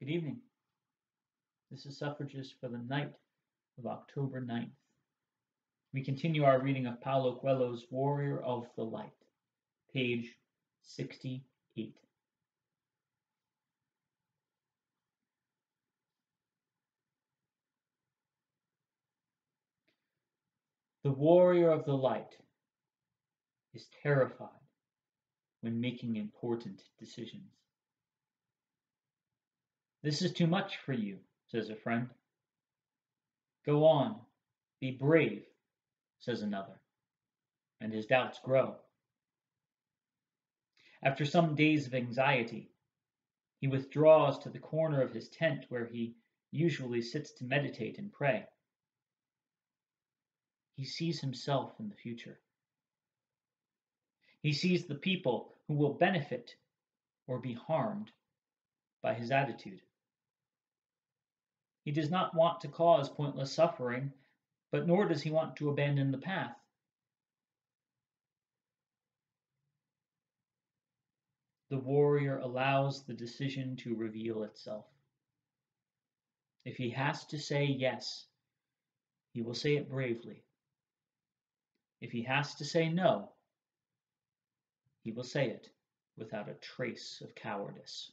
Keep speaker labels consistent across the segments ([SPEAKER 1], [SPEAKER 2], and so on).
[SPEAKER 1] Good evening. This is Suffrages for the night of October 9th. We continue our reading of Paulo Coelho's Warrior of the Light, page 68. The warrior of the light is terrified when making important decisions. This is too much for you, says a friend. Go on, be brave, says another, and his doubts grow. After some days of anxiety, he withdraws to the corner of his tent where he usually sits to meditate and pray. He sees himself in the future. He sees the people who will benefit or be harmed by his attitude. He does not want to cause pointless suffering, but nor does he want to abandon the path. The warrior allows the decision to reveal itself. If he has to say yes, he will say it bravely. If he has to say no, he will say it without a trace of cowardice.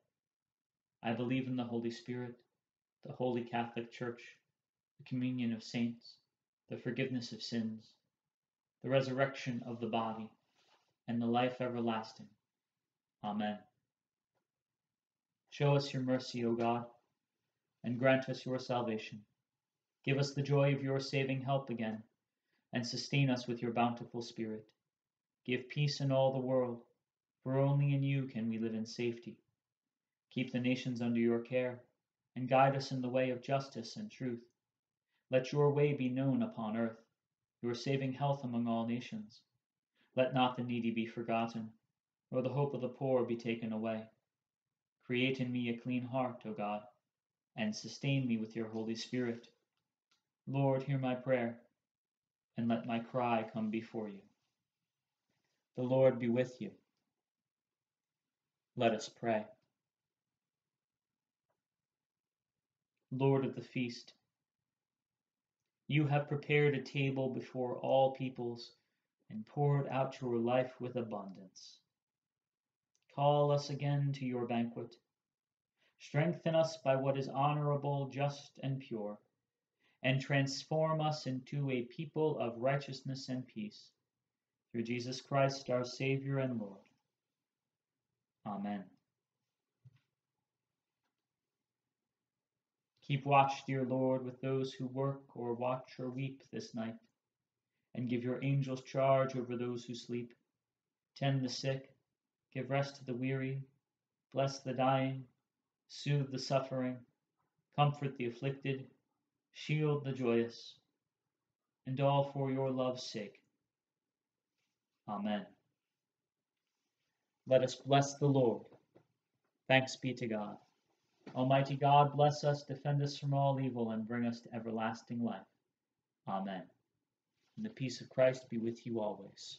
[SPEAKER 1] I believe in the Holy Spirit, the Holy Catholic Church, the communion of saints, the forgiveness of sins, the resurrection of the body, and the life everlasting. Amen. Show us your mercy, O God, and grant us your salvation. Give us the joy of your saving help again, and sustain us with your bountiful Spirit. Give peace in all the world, for only in you can we live in safety. Keep the nations under your care, and guide us in the way of justice and truth. Let your way be known upon earth, your saving health among all nations. Let not the needy be forgotten, nor the hope of the poor be taken away. Create in me a clean heart, O God, and sustain me with your Holy Spirit. Lord, hear my prayer, and let my cry come before you. The Lord be with you. Let us pray. Lord of the feast. You have prepared a table before all peoples and poured out your life with abundance. Call us again to your banquet. Strengthen us by what is honorable, just, and pure, and transform us into a people of righteousness and peace. Through Jesus Christ, our Savior and Lord. Amen. Keep watch, dear Lord, with those who work or watch or weep this night, and give your angels charge over those who sleep. Tend the sick, give rest to the weary, bless the dying, soothe the suffering, comfort the afflicted, shield the joyous, and all for your love's sake. Amen. Let us bless the Lord. Thanks be to God. Almighty God, bless us, defend us from all evil, and bring us to everlasting life. Amen. And the peace of Christ be with you always.